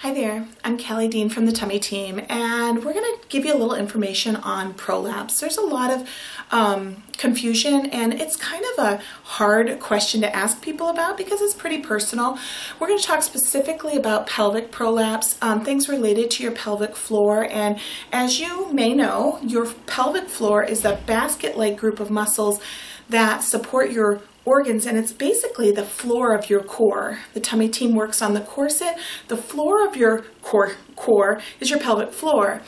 Hi there, I'm Kelly Dean from the Tummy Team, and we're going to give you a little information on prolapse. There's a lot of um, confusion, and it's kind of a hard question to ask people about because it's pretty personal. We're going to talk specifically about pelvic prolapse, um, things related to your pelvic floor, and as you may know, your pelvic floor is a basket-like group of muscles that support your organs and it's basically the floor of your core. The tummy team works on the corset. The floor of your core, core is your pelvic floor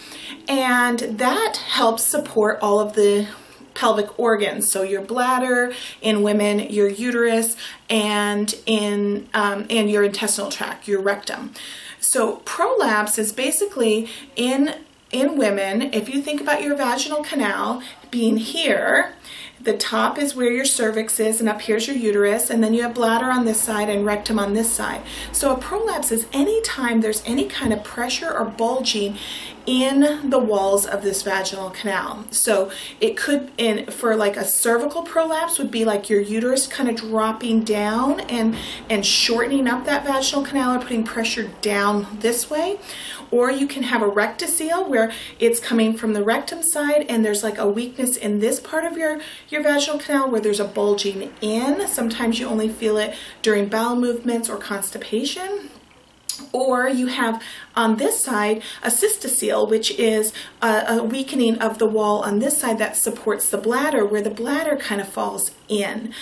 and that helps support all of the pelvic organs. So your bladder, in women, your uterus, and in um, and your intestinal tract, your rectum. So prolapse is basically in in women, if you think about your vaginal canal being here, the top is where your cervix is and up here's your uterus and then you have bladder on this side and rectum on this side. So a prolapse is any time there's any kind of pressure or bulging in the walls of this vaginal canal. So it could, in for like a cervical prolapse would be like your uterus kind of dropping down and, and shortening up that vaginal canal or putting pressure down this way. Or you can have a rectocele where it's coming from the rectum side and there's like a weakness in this part of your, your vaginal canal where there's a bulging in. Sometimes you only feel it during bowel movements or constipation. Or you have on this side a cystocele, which is a, a, weakening of the wall on this side that supports the bladder, where the bladder kind of falls in.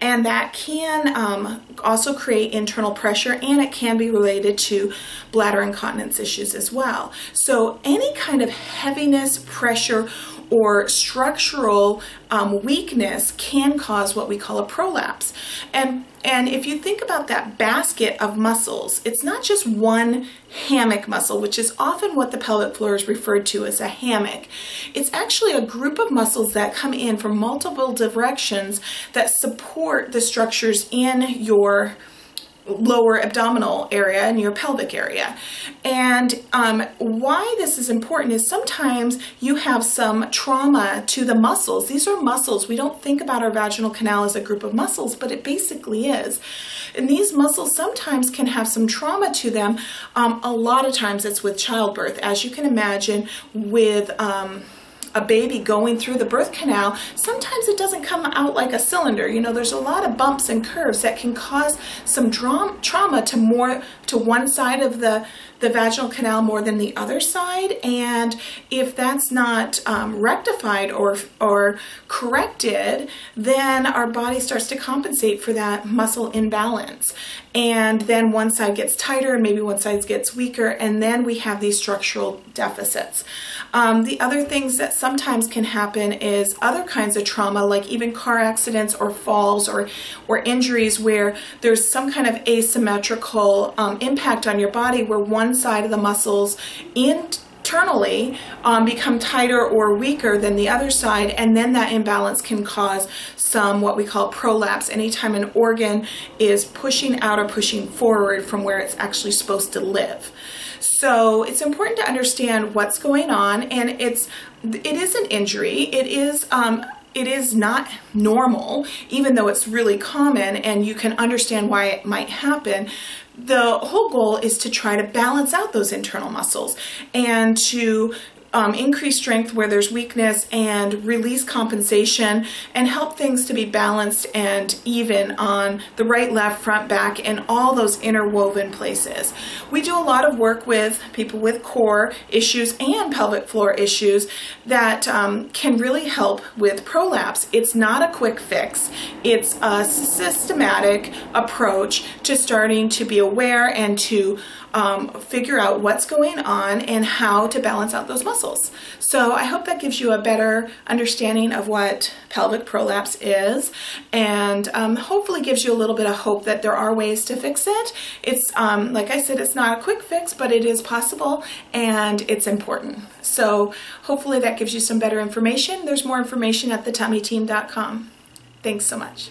And that can um, also create internal pressure and it can be related to bladder incontinence issues as well. So any kind of heaviness, pressure, or structural um, weakness can cause what we call a prolapse. And, and if you think about that basket of muscles, it's not just one hammock muscle, which is often what the pelvic floor is referred to as a hammock. It's actually a group of muscles that come in from multiple directions that support the structures in your lower abdominal area and your pelvic area. And um, why this is important is sometimes you have some trauma to the muscles. These are muscles. We don't think about our vaginal canal as a group of muscles, but it basically is. And these muscles sometimes can have some trauma to them. Um, a lot of times it's with childbirth. As you can imagine with um, a baby going through the birth canal, sometimes it doesn't come out like a cylinder. You know, there's a lot of bumps and curves that can cause some trauma to more to one side of the the vaginal canal more than the other side and if that's not um, rectified or or corrected then our body starts to compensate for that muscle imbalance and then one side gets tighter and maybe one side gets weaker and then we have these structural deficits. Um, the other things that sometimes can happen is other kinds of trauma like even car accidents or falls or, or injuries where there's some kind of asymmetrical um, impact on your body where one side of the muscles internally um, become tighter or weaker than the other side and then that imbalance can cause some what we call prolapse anytime an organ is pushing out or pushing forward from where it's actually supposed to live. So it's important to understand what's going on and it's it is an injury. It is um, it is not normal, even though it's really common and you can understand why it might happen. The whole goal is to try to balance out those internal muscles and to um, increase strength where there's weakness and release compensation and help things to be balanced and even on the right, left, front, back, and all those interwoven places. We do a lot of work with people with core issues and pelvic floor issues that um, can really help with prolapse. It's not a quick fix. It's a systematic approach to starting to be aware and to um, figure out what's going on and how to balance out those muscles. So I hope that gives you a better understanding of what pelvic prolapse is and um, hopefully gives you a little bit of hope that there are ways to fix it. It's, um, like I said, it's not a quick fix, but it is possible and it's important. So hopefully that gives you some better information. There's more information at thetummyteam.com. Thanks so much.